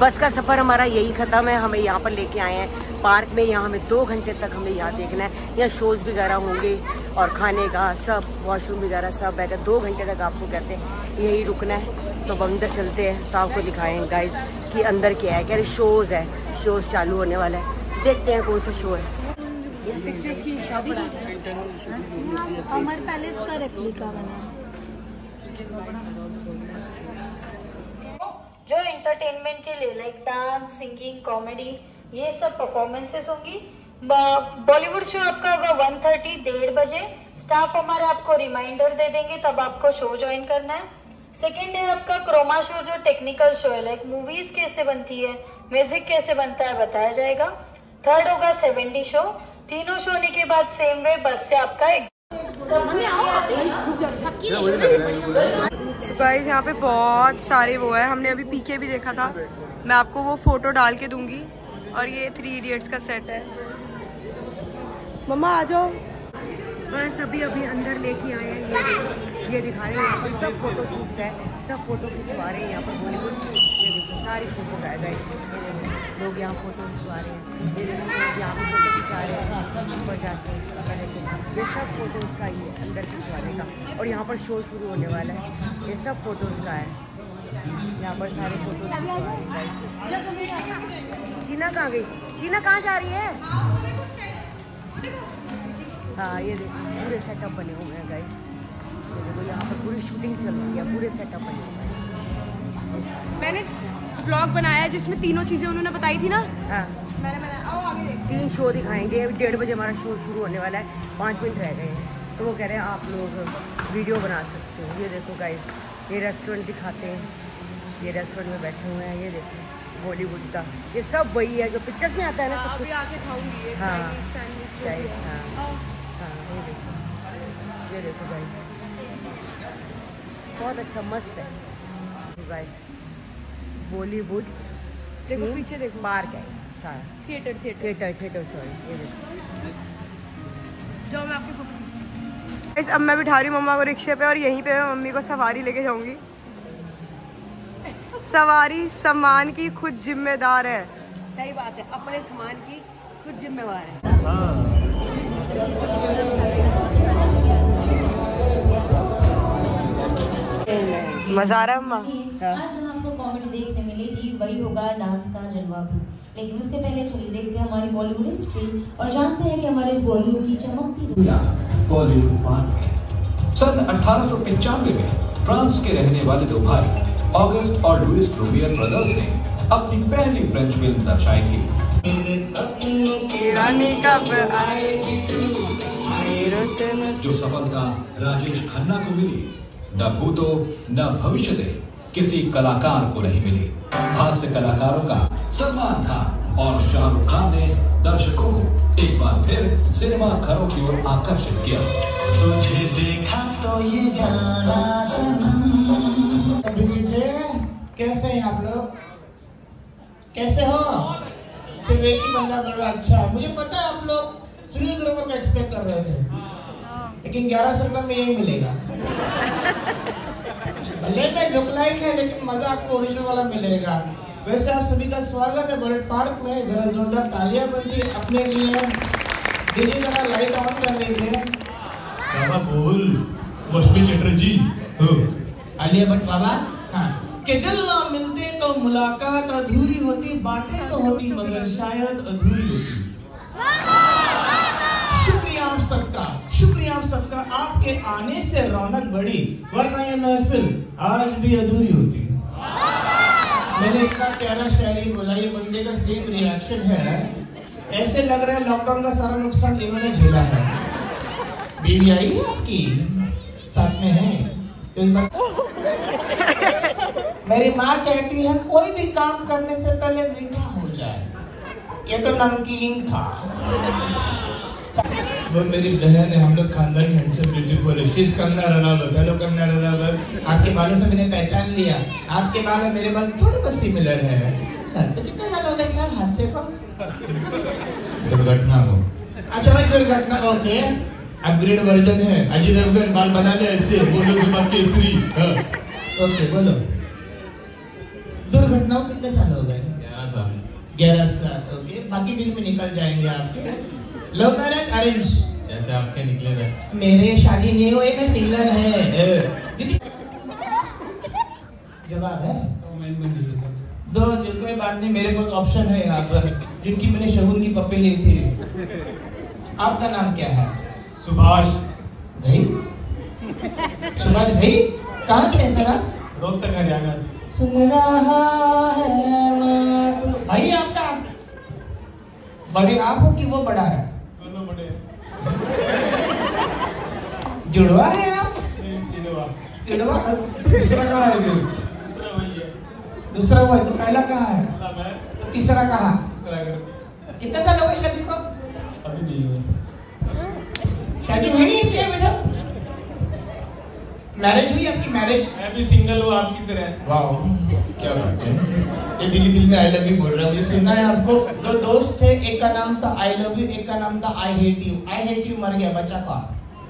बस का सफ़र हमारा यही ख़त्म है। हमें यहाँ पर लेके आए हैं। पार्क में यहाँ हमें दो घंटे तक हमें यहाँ देखना है। यहाँ शोज़ वगैरह होंगे और खाने का सब वॉशरूम वगैरह सब है दो घंटे तक आपको कहते हैं यही रुकना है। तो अब अंदर चलते हैं। तो आपको दिखाएँ गाइज़ कि अंदर क्या है। कह रहे शोज़ है। शोज़ चालू होने वाला है। देखते हैं कौन सा शो है। पिक्चर्स की शादी अमर पैलेस का रेप्लिका बना है। जो एंटरटेनमेंट के लिए लाइक डांस सिंगिंग कॉमेडी ये सब परफॉर्मेंसेस होंगी। बॉलीवुड शो आपका होगा वन थर्टी डेढ़ बजे। स्टाफ हमारे आपको रिमाइंडर दे देंगे तब आपको शो ज्वाइन करना है। सेकेंड है आपका क्रोमा शो जो टेक्निकल शो है लाइक मूवीज़ कैसे बनती है म्यूज़िक कैसे बनता है बताया जाएगा। थर्ड होगा सेवेंटी शो तीनों शो होने के बाद सेम वे बस से आपका एक सो गाइस यहाँ पे बहुत सारे वो है। हमने अभी पीके भी देखा था। मैं आपको वो फ़ोटो डाल के दूँगी। और ये थ्री इडियट्स का सेट है। मम्मा, आ जाओ। बस अभी अभी अंदर लेके आए हैं। ये ये दिखा रहे हैं। सब फ़ोटो शूट है। सब फ़ोटो खिंचवा रहे हैं यहाँ पर बॉलीवुड ये देखो, सारी फ़ोटो गाय लोग यहाँ फ़ोटो खिंचवा रहे हैं। ये देखो यहाँ पर फ़ोटो खिंचा रहे हैं। ऊपर जाके। ये सब फ़ोटोज़ का ही है अंदर खिंचवाने का। और यहाँ पर शो शुरू होने वाला है। ये सब फ़ोटोज़ का है। यहाँ पर सारे फ़ोटोज़ चीना कहाँ गई? चीना कहाँ जा रही है? हाँ ये देखो, पूरे सेटअप बने हुए हैं गाइस देखो, यहाँ पर पूरी शूटिंग चल रही है। पूरे सेटअप बने हुए हैं। मैंने ब्लॉग बनाया है जिसमें तीनों चीज़ें उन्होंने बताई थी ना? हाँ। मैंने बनाया आओ आगे। तीन शो दिखाएँगे। अभी डेढ़ बजे हमारा शो शुरू होने वाला है। पाँच मिनट रह गए हैं। तो वो कह रहे हैं आप लोग वीडियो बना सकते हो। ये देखो गाइस ये रेस्टोरेंट दिखाते हैं। ये रेस्टोरेंट में बैठे हुए हैं। ये देखो बॉलीवुड का। ये सब वही है जो पिक्चर्स में आता है ना सब अभी कुछ। आके खाऊँगी ये हाँ। चाहिए हाँ। हाँ। ये देखो। ये देखो गाइस बहुत अच्छा मस्त है। गाइस बॉलीवुड देखो पीछे देखो। पार्क है? सारा। Theatre theatre theatre theatre sorry ये देखो। जाओ मैं आपकी हूँ। Guys, अब मैं बिठा रही हूँ मम्मा को रिक्शे पे और यहीं पे मैं मम्मी को सवारी लेके जाऊँगी। सवारी सामान की खुद जिम्मेदार है। सही बात है अपने सामान की खुद जिम्मेवार है। मज़ा आ रहा है अम्मा आज जो हमको कॉमेडी देखने मिलेगी वही होगा डांस का जलवा भी। लेकिन उसके पहले चलिए देखते हैं हमारी बॉलीवुड हिस्ट्री और जानते हैं कि हमारे इस बॉलीवुड की चमकती बॉलीवुड सन अठारह में फ्रांस के रहने वाले दो भाई ऑगस्ट और लुइस लुमियर ब्रदर्स ने अपनी पहली फ्रेंच फ़िल्म दर्शाई थी। जो सफलता राजेश खन्ना को मिली न भूतो न भविष्य दे किसी कलाकार को नहीं मिली। हास्य कलाकारों का सलमान खान और शाहरुख खान ने दर्शकों को एक बार फिर सिनेमा घरों की ओर आकर्षित किया। तुझे देखा तो ये जाना कैसे हैं आप लोग? कैसे हो? सिर्फ़ एक ही बंदा बड़ा अच्छा। मुझे पता है आप लोग सुनील ग्रोवर का एक्सपेक्ट कर रहे थे। लेकिन ग्यारह सौ रुपये में यही मिलेगा। भले मैं लुक लाइक है लेकिन मज़ा आपको ओरिजिनल वाला मिलेगा। वैसे आप सभी का स्वागत है बुलेट पार्क में। जरा जोरदार तालियाँ बनती अपने लिए। डीजे जरा लाइट ऑन कर दीजिए बाबा बोल लक्ष्मी चटर्जी। आलिया भट्ट बाबा। हाँ। के दिल ना मिलते तो मुलाकात अधूरी होती बातें तो होती मगर शायद अधूरी होती। शुक्रिया आप सबका। शुक्रिया आप सबका। आपके आने से रौनक बढ़ी, वरना ये महफिल आज भी अधूरी होती मैंने इतना प्यारा शायरी बोला, ये बंदे का सेम रिएक्शन है। ऐसे लग रहा है लॉकडाउन का सारा नुकसान इन्होंने झेला है। बीवी आई है आपकी? साथ में है। तो मेरी माँ कहती है, कोई भी काम करने से पहले मीठा हो जाए। ये तो नमकीन था। वो मेरी बहन है हम लोग खानदानी हैंडसम ब्यूटीफुल है she is Kangana Ranaut hello Kangana Ranaut आपके बालों से मैंने पहचान लिया। आपके बाल और मेरे बाल थोड़े बहुत सिमिलर है। तो कितने साल हो गए सर हादसे को दुर्घटना हो। अच्छा भाई दुर्घटना ओके अपग्रेड वर्जन है। अजय देवगन बाल बना ले ऐसे। बोलो ज़ुबान केसरी। हाँ। ओके बोलो। दुर्घटनाओं कितने साल हो गए? ग्यारह साल। ग्यारह साल ओके बाकी दिन में निकल जाएँगे आपके। लव मैरिज अरेंज जैसे आपके निकले थे मेरे शादी नहीं हुई मैं सिंगल है। दीदी। जवाब है? दो जो कोई बात नहीं मेरे पास ऑप्शन है यहाँ पर जिनकी मैंने शगुन की पप्पी ली थी। आपका नाम क्या है? सुभाष। धई सुभाष धई कहाँ से है सर? आप रोहतक हरियाणा सुन रहा है ना तू- भाई आपका बड़े आप हो कि वो बड़ा है दोनों बड़े जुड़वा है आप जुड़वा दूसरा कहाँ है फिर दूसरा वही वो है तो पहला कहाँ है तो तीसरा कहाँ कितने साल हो गए शादी को अभी नहीं हुए शादी हुई नहीं क्या तक मैरिज हुई आपकी मैरिज मैं भी सिंगल हूँ आपकी तरह वाह क्या बात है ये दिल्ली दिल में आई लव यू बोल रहा है सुनना है आपको दो दोस्त थे एक का नाम था आई लव यू एक का नाम था I hate you I hate you मर गया बच्चा का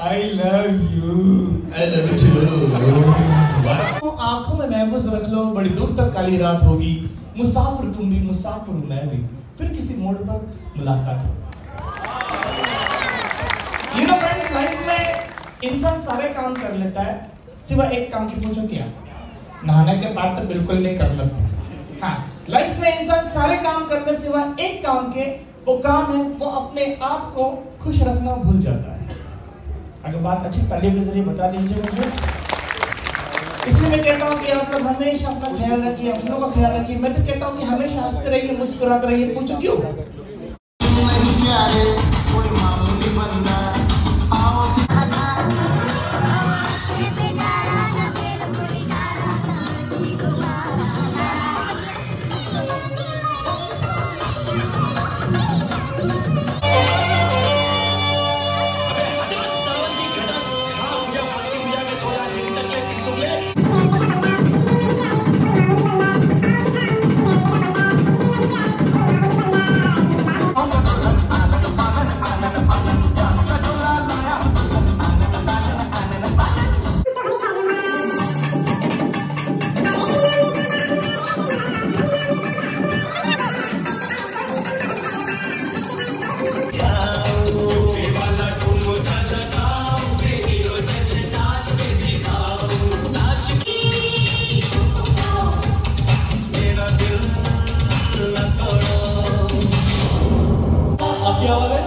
I love you I love you too आँखों में महफूज रख लो बड़ी दूर तक काली रात होगी। मुसाफिर तुम भी मुसाफिर मैं भी। फिर किसी मोड़ पर मुलाकात होगी यू नो फ्रेंड्स लाइफ में इंसान सारे काम कर लेता है सिवा एक काम की पूछो क्या? नहाने के बाद तो बिल्कुल नहीं कर लेते। हाँ लाइफ में इंसान सारे काम कर ले सिवा एक काम के वो काम है वो अपने आप को खुश रखना भूल जाता है। अगर बात अच्छी पहले के ज़रिए बता दीजिए मुझे। इसलिए मैं कहता हूँ कि आप लोग हमेशा अपना ख्याल रखिए अपनों का ख्याल रखिए। मैं तो कहता हूँ कि हमेशा हँसते रहिए, मुस्कुराते रहिए, पूछो क्यों? अब क्या हो रहा है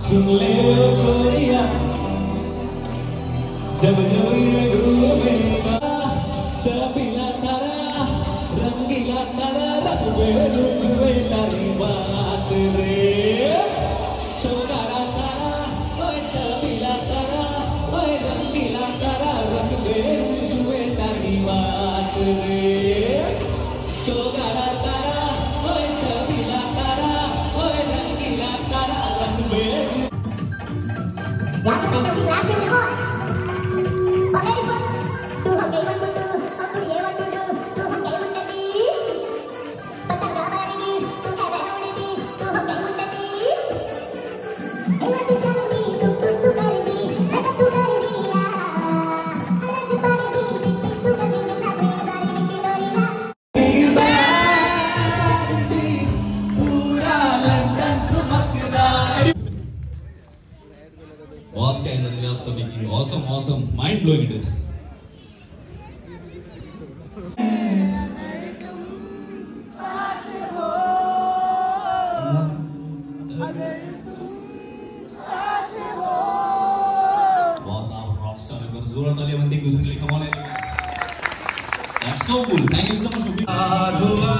सुन ले ओ छोरिया जब जब ये घूमे चबीला तारा रंगीला तारा रंग में सभी की awesome awesome mind blowing it is हैं एक दूसरे के लिए come on that's so cool thank you so much for हुआ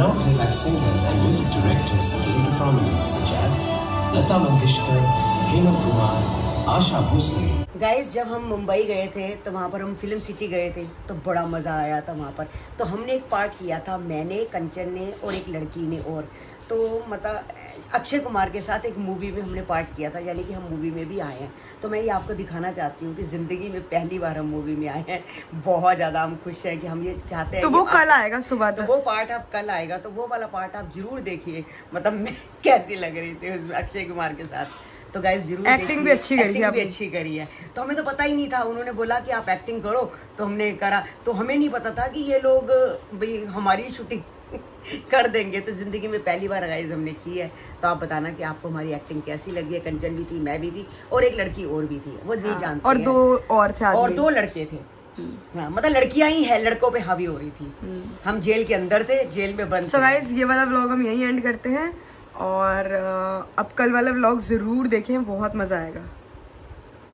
renowned playback singers and music directors came to prominence such as Lata Mangeshkar, Hemant Kumar, Asha Bhosle, guys जब हम मुंबई गए थे तो वहाँ पर हम फ़िल्म सिटी गए थे तो बड़ा मज़ा आया था वहाँ पर तो हमने एक पार्ट किया था मैंने कंचन ने और एक लड़की ने और तो मतलब अक्षय कुमार के साथ एक मूवी में हमने पार्ट किया था यानी कि हम मूवी में भी आए हैं। तो मैं ये आपको दिखाना चाहती हूँ कि ज़िंदगी में पहली बार हम मूवी में आए हैं। बहुत ज़्यादा हम खुश हैं कि हम ये चाहते हैं तो वो कल आएगा सुबह तो वो पार्ट आप कल आएगा तो वो वाला पार्ट आप ज़रूर देखिए। मतलब मैं कैसी लग रही थी उसमें अक्षय कुमार के साथ। तो गाइस ज़रूर देखिए। भी अच्छी करी भी अच्छी करी है। तो हमें तो पता ही नहीं था उन्होंने बोला कि आप एक्टिंग करो तो हमने करा। तो हमें नहीं पता था कि ये लोग भाई हमारी शूटिंग कर देंगे। तो ज़िंदगी में पहली बार गाइस हमने की है। तो आप बताना कि आपको हमारी एक्टिंग कैसी लगी है? कंचन भी थी मैं भी थी और एक लड़की और भी थी। वो नहीं जानती और दो और थे और दो लड़के थे। हाँ मतलब लड़कियाँ ही है लड़कों पे हावी हो रही थी। हम जेल के अंदर थे जेल में बंद सो। गाइज़ ये वाला व्लॉग हम यहीं एंड करते हैं। और अब कल वाला व्लॉग ज़रूर देखें बहुत मज़ा आएगा।